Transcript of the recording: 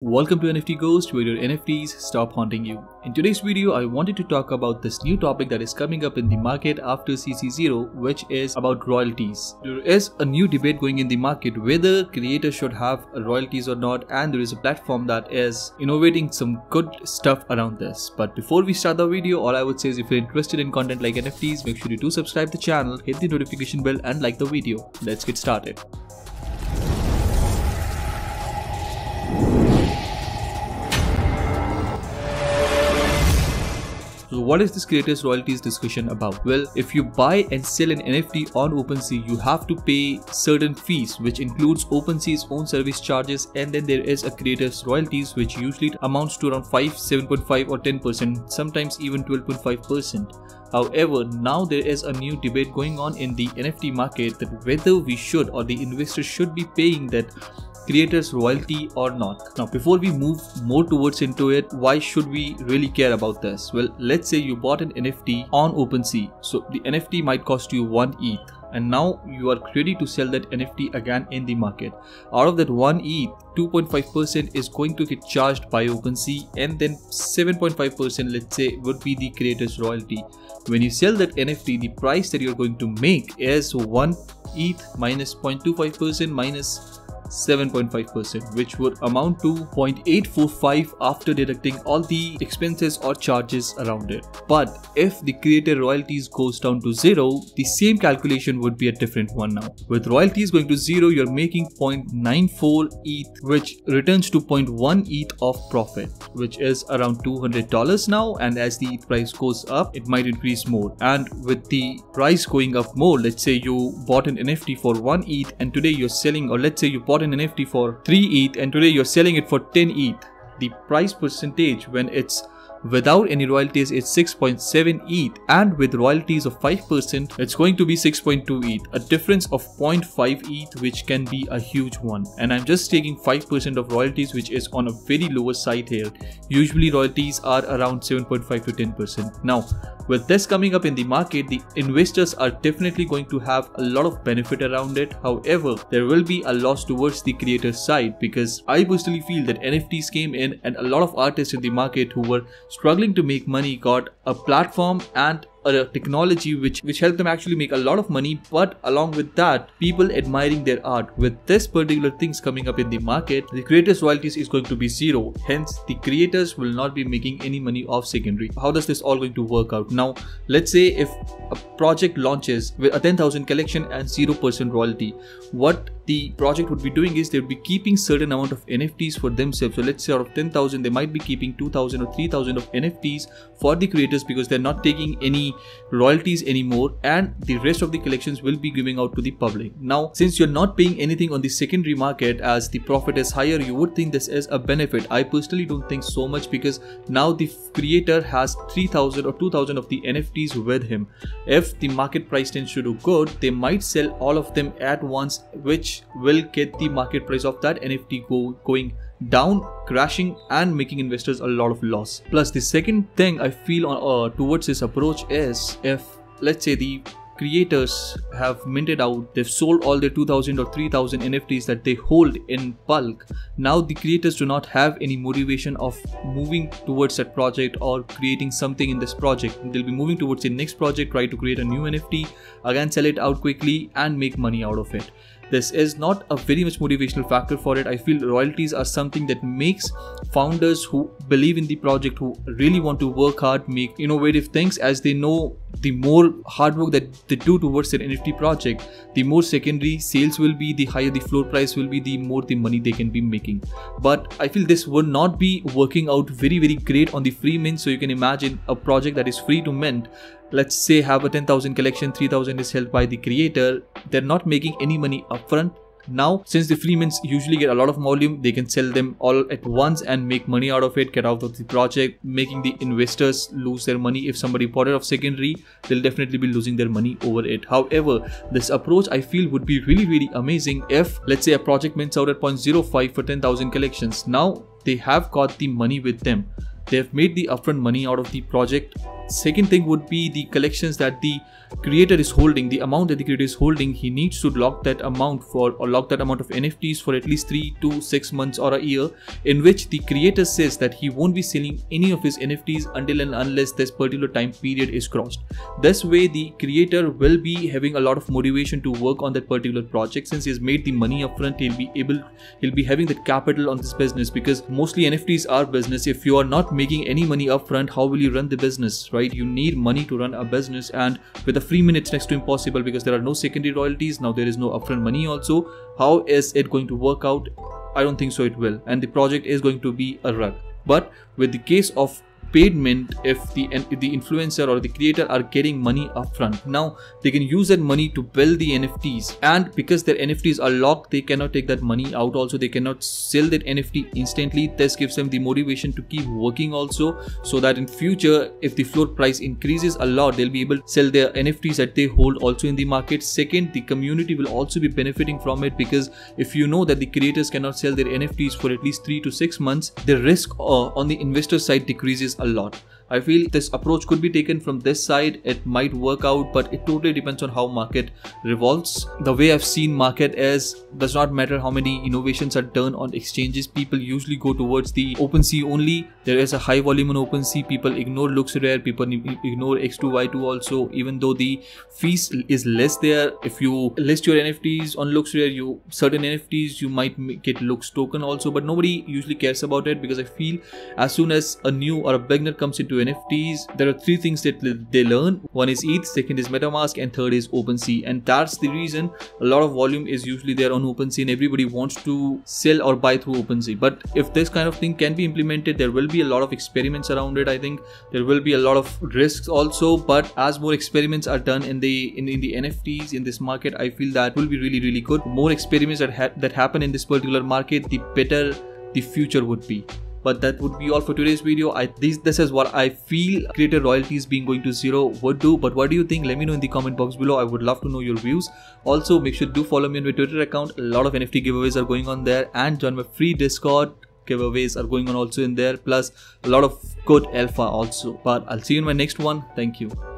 Welcome to NFT Ghost where your NFTs stop haunting you. In today's video, I wanted to talk about this new topic that is coming up in the market after CC0 which is about royalties. There is a new debate going in the market whether creators should have royalties or not and there is a platform that is innovating some good stuff around this. But before we start the video, all I would say is if you're interested in content like NFTs, make sure you do subscribe the channel, hit the notification bell and like the video. Let's get started. What is this creators royalties discussion about? Well, if you buy and sell an NFT on OpenSea, you have to pay certain fees which includes OpenSea's own service charges and then there is a creators royalties which usually amounts to around 5, 7.5 or 10%, sometimes even 12.5%. However, now there is a new debate going on in the NFT market that whether we should or the investors should be paying that creators royalty or not. Now before we move more towards into it, why should we really care about this? Well, let's say you bought an NFT on OpenSea. So the NFT might cost you 1 ETH and now you are ready to sell that NFT again in the market. Out of that 1 ETH, 2.5% is going to get charged by OpenSea and then 7.5% let's say would be the creator's royalty. When you sell that NFT, the price that you're going to make is 1 ETH minus 0.25% minus 7.5% which would amount to 0.845 after deducting all the expenses or charges around it. But if the creator royalties goes down to zero, the same calculation would be a different one now. With royalties going to zero, you're making 0.94 ETH which returns to 0.1 ETH of profit which is around $200 now and as the ETH price goes up, it might increase more. And with the price going up more, let's say you bought an NFT for 1 ETH and today you're selling or let's say you bought bought an NFT for 3 ETH and today you're selling it for 10 ETH, the price percentage when it's Without any royalties, it's 6.7 ETH, and with royalties of 5%, it's going to be 6.2 ETH, a difference of 0.5 ETH, which can be a huge one. And I'm just taking 5% of royalties, which is on a very lower side here. Usually, royalties are around 7.5 to 10%. Now, with this coming up in the market, the investors are definitely going to have a lot of benefit around it. However, there will be a loss towards the creator's side because I personally feel that NFTs came in and a lot of artists in the market who were struggling to make money got a platform and a technology which which helped them actually make a lot of money but along with that people admiring their art. With this particular things coming up in the market the creators royalties is going to be zero. Hence the creators will not be making any money off secondary. How does this all going to work out? Now let's say if a project launches with a 10000 collection and 0% royalty what the project would be doing is they would be keeping certain amount of NFTs for themselves. So let's say out of 10,000, they might be keeping 2,000 or 3,000 of NFTs for the creators because they're not taking any royalties anymore and the rest of the collections will be giving out to the public. Now, since you're not paying anything on the secondary market as the profit is higher, you would think this is a benefit. I personally don't think so much because now the creator has 3,000 or 2,000 of the NFTs with him. If the market price tends to do good, they might sell all of them at once, which will get the market price of that NFT go, going down crashing and making investors a lot of loss. Plus the second thing i feel uh, towards this approach is if let's say the creators have minted out they've sold all their 2000 or 3000 nfts that they hold in bulk now the creators do not have any motivation of moving towards that project or creating something in this project. They'll be moving towards the next project try to create a new nft again sell it out quickly and make money out of it this is not a very much motivational factor for it. I feel royalties are something that makes founders who believe in the project who really want to work hard make innovative things as they know the more hard work that they do towards their nft project the more secondary sales will be the higher the floor price will be the more the money they can be making. But i feel this would not be working out very very great on the free mint. So you can imagine a project that is free to mint. Let's say have a 10000 collection 3000 is held by the creator. They're not making any money upfront now since the free mints usually get a lot of volume they can sell them all at once and make money out of it get out of the project making the investors lose their money. If somebody bought it off secondary they'll definitely be losing their money over it. However this approach i feel would be really really amazing if let's say a project mints out at 0.05 for 10000 collections. Now they have got the money with them. They have made the upfront money out of the project second thing would be the collections that the creator is holding the amount that the creator is holding he needs to lock that amount for or lock that amount of nfts for at least three to six months or a year in which the creator says that he won't be selling any of his nfts until and unless this particular time period is crossed. This way the creator will be having a lot of motivation to work on that particular project. Since he's made the money upfront he'll be able he'll be having the capital on this business because mostly nfts are business. If you are not making any money upfront how will you run the business right you need money to run a business and with the free mints next to impossible because there are no secondary royalties now there is no upfront money also. How is it going to work out? I don't think so it will. And the project is going to be a rug. But with the case of paid mint if the if the influencer or the creator are getting money upfront. Now they can use that money to build the NFTs, and because their NFTs are locked, they cannot take that money out. Also, they cannot sell that NFT instantly. This gives them the motivation to keep working also, so that in future, if the floor price increases a lot, they'll be able to sell their NFTs that they hold also in the market. Second, the community will also be benefiting from it because if you know that the creators cannot sell their NFTs for at least three to six months, the risk uh, on the investor side decreases a lot. I feel this approach could be taken from this side. It might work out, but it totally depends on how market revolves. The way I've seen market is does not matter how many innovations are done on exchanges. People usually go towards the OpenSea only. There is a high volume on OpenSea. People ignore LooksRare. People ignore X2Y2 also. Even though the fees is less there, if you list your NFTs on LooksRare, you certain NFTs you might get Looks token also, but nobody usually cares about it because I feel as soon as a new or a beginner comes into NFTs, there are three things that they learn. One is ETH, second is MetaMask, and third is OpenSea. And that's the reason a lot of volume is usually there on OpenSea, and everybody wants to sell or buy through OpenSea. But if this kind of thing can be implemented, there will be a lot of experiments around it. I think there will be a lot of risks also. But as more experiments are done in the in, in the NFTs in this market, I feel that will be really really good. More experiments that ha- that happen in this particular market, the better the future would be but that would be all for today's video. I this this is what i feel creator royalties being going to zero would do but what do you think? Let me know in the comment box below. I would love to know your views. Also make sure to follow me on my twitter account. A lot of nft giveaways are going on there and join my free discord. Giveaways are going on also in there plus a lot of good alpha also. But i'll see you in my next one. Thank you